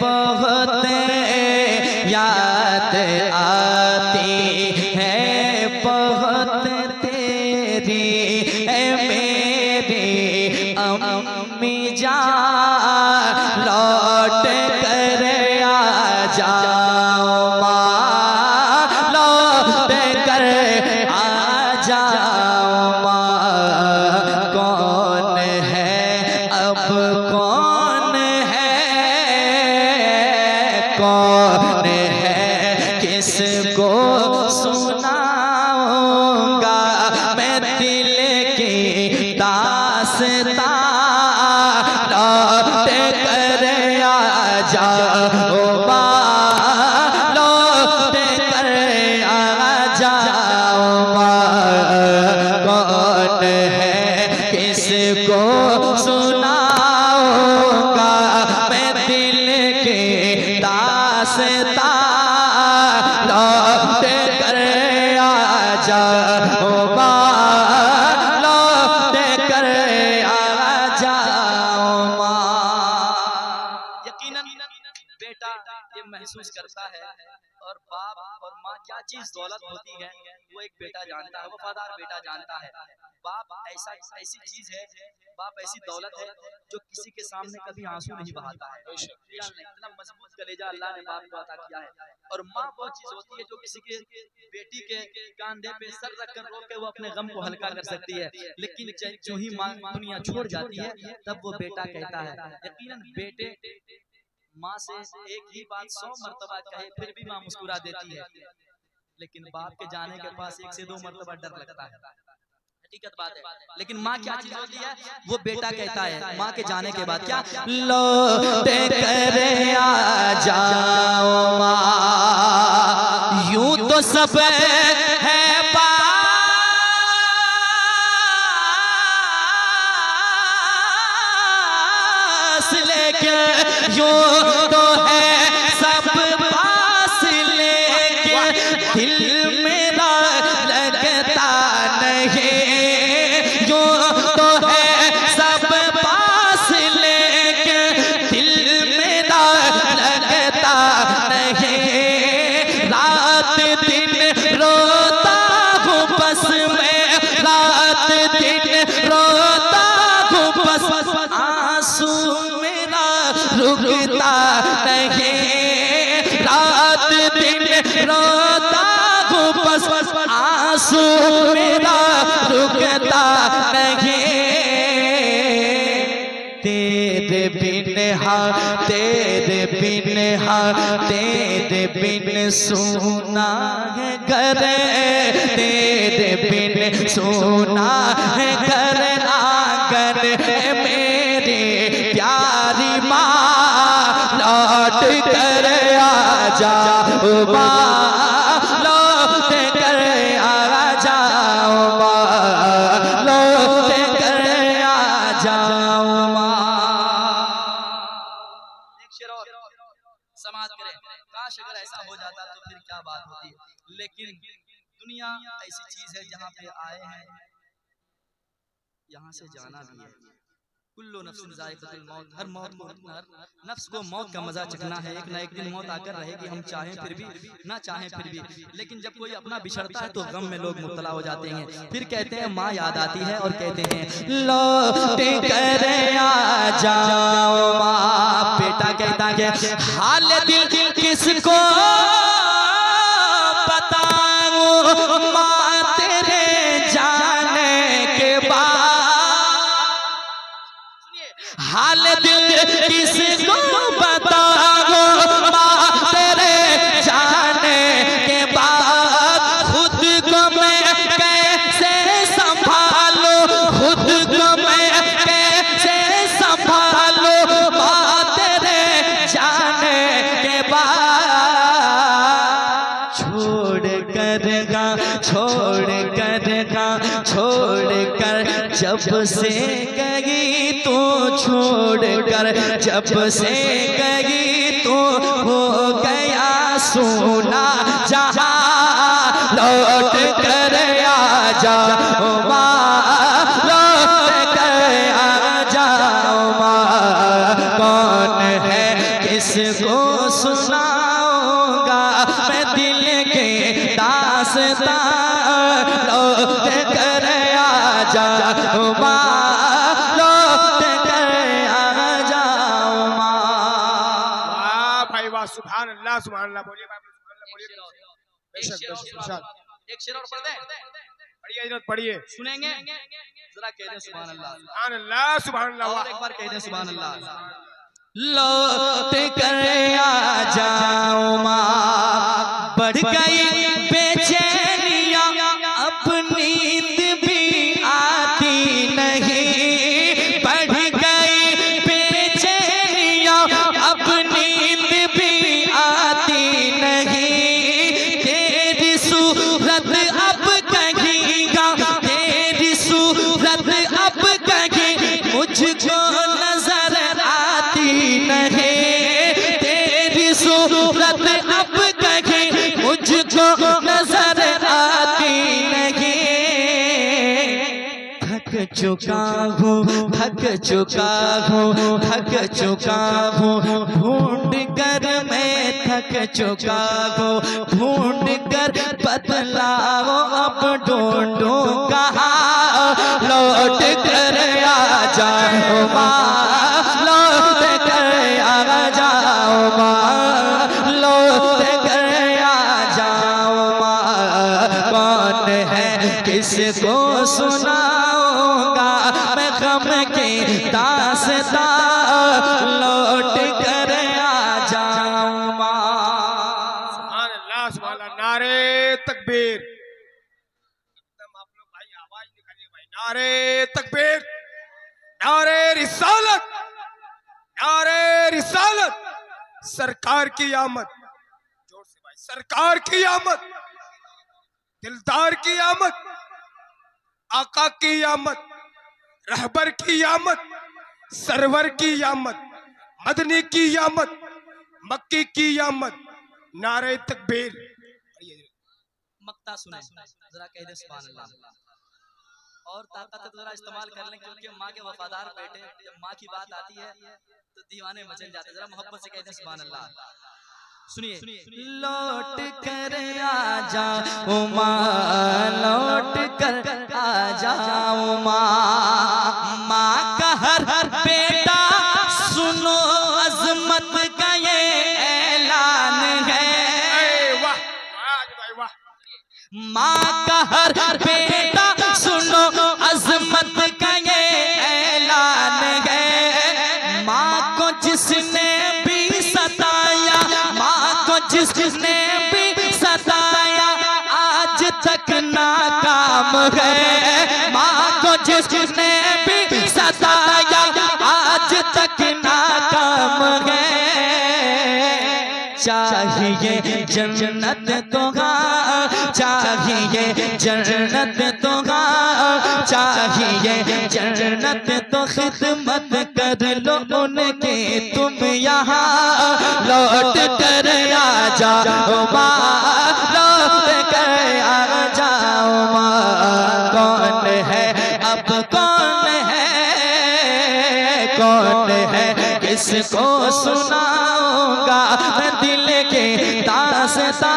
बहुत याद किसको महसूस करता है और बाप और माँ क्या चीज़ दौलत होती है वो एक बेटा जानता है वफादार बेटा जानता है। बाप ऐसा ऐसी चीज़ है बाप ऐसी दौलत है जो किसी के सामने कभी आँसू नहीं बहाता है। इतना मज़बूत कलेजा अल्लाह ने बाप को अता किया है। और माँ वो चीज़ होती है जो किसी के बेटी के कांधे पे सर रख कर रो के वो अपने गम को हल्का कर सकती है। लेकिन जो ही माँ दुनिया छोड़ जाती है तब वो बेटा कहता है यकीनन बेटे माँ से एक ही बात सौ मरतबा कहे फिर भी माँ मुस्कुरा देती है लेकिन बाप के जाने के पास एक से दो मरतबा डर लगता है हकीकत बात है लेकिन माँ क्या चीज़ होती है वो बेटा कहता है माँ के जाने के बाद क्या लौट कर आ जाओ माँ यूँ तो सब यूँ तो है। रुकता नहीं। रात दिन रोता हूँ बस आँसू मेरा रुकता नहीं। तेरे बिन हा तेरे बिन हा तेरे बिन सोना है घर। तेरे बिन सोना है घर। जाओ ऐसा हो जाता तो फिर क्या बात होती? लेकिन दुनिया ऐसी चीज़ है जहाँ पे आए हैं, यहाँ से जाना भी है। कुल्लो मौत हर मौत को हर नफ्स को मौत का मज़ा चखना है एक ना एक दिन मौत आकर रहेगी हम चाहें फिर भी ना चाहें फिर भी। लेकिन जब कोई अपना बिछड़ता है तो गम में लोग मुब्तला हो जाते हैं फिर कहते हैं माँ याद आती है? और कहते हैं कर जाओ बेटा कहता है हाल दिल किसको बताऊँ? किसको बताऊँ माँ तेरे जाने के बाद खुद को संभालूं? खुद को संभालूं? माँ तेरे जाने के बाद छोड़ कर गा, छोड़ कर गा, छोड़ कर जब से छोड़ कर जब से गई तू हो गया सोना जहाँ लौट कर आ किस किसको सुनाऊँगा? मैं दिल के दासता, लौट कर आ जाओ सुभान अल्लाह सुभान अल्लाह बोलिए भाई सुभान अल्लाह बोलिए एक बेशक, शेर और बेशक, इरशाद। एक शेर और पढ़ दें पढ़िए हज़रत पढ़िए। सुनेंगे? जरा कह दें सुभान अल्लाह सुभान अल्लाह सुभान अल्लाह और एक बार कह दें सुभान अल्लाह लौट कर आ जाओ माँ बढ़ गई बेचैनिया चुका हूँ, थक चुका हूँ, थक चुका हूँ। ढूंढ कर मैं थक चुका हूँ, ढूंढ कर बदलाओ अब ढूंढू कहाँ। लौट कर आ जाओ माँ, लौट कर आ जाओ माँ, लौट कर आ जाओ कौन है किसको सुनाऊँगा मैं गम के दासता लौट कर नारे तकबीर। आप लोग भाई आवाज़ निकालिए भाई। नारे तकबीर, नारे रिसालत नारे रिसालत। सरकार की आमद, ज़ोर से भाई, सरकार की आमद, दिलदार की आमद, आका की आमद। रहबर की आमद सरवर की आमद मदनी की आमद मक्की की आमद नारे तकबीर। और ताकत तो जरा इस्तेमाल कर लें, क्योंकि माँ के वफादार बेटे, जब माँ की बात आती है तो दीवाने मचल जाते जरा मोहब्बत से कह दे अल्लाह सुनिए। लौट कर आ जाओ माँ लौट कर आ जाओ माँ का हर हर बेटा सुनो, अजमत का ये ऐलान है। माँ को जिसने भी सताया, माँ को जिसने भी सताया, आज तक नाकाम है। माँ को जिसने भी सताया, आज तक नाकाम है। चाहिए जन्नत तो हाँ चाहिए, जन्नत तो चाहिए, जन्नत तो खिदमत कर लो उनके, तुम यहाँ लौट कर आ जाओ माँ, लौट कर आ जाओ माँ। कौन है, अब कौन है कौन है, किसको सुनाऊँगा दिल के दासता?